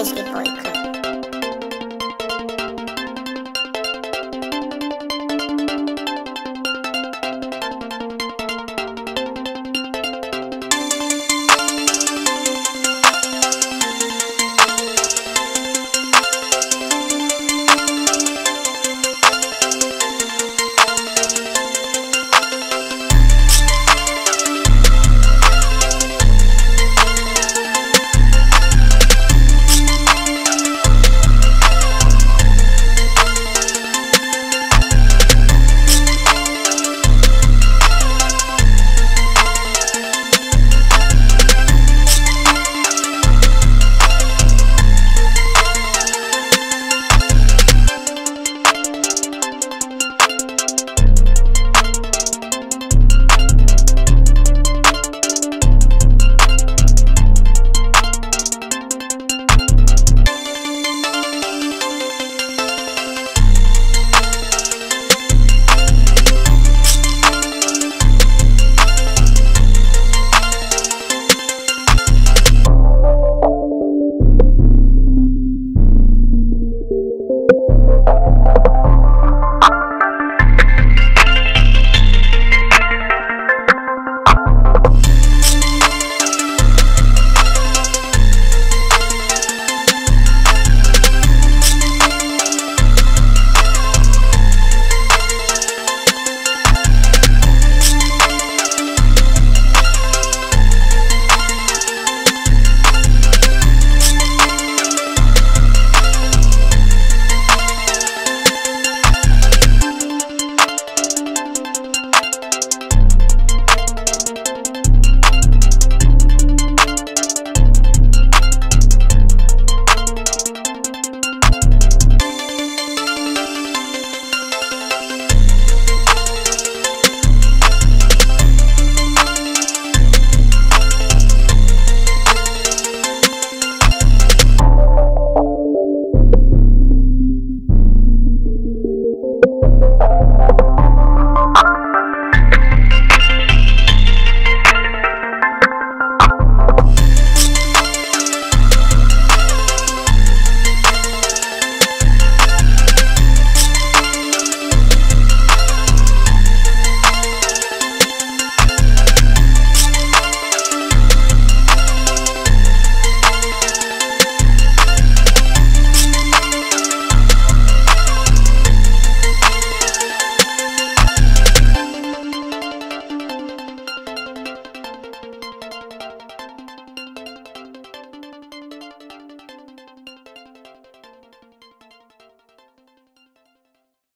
Frisbee boy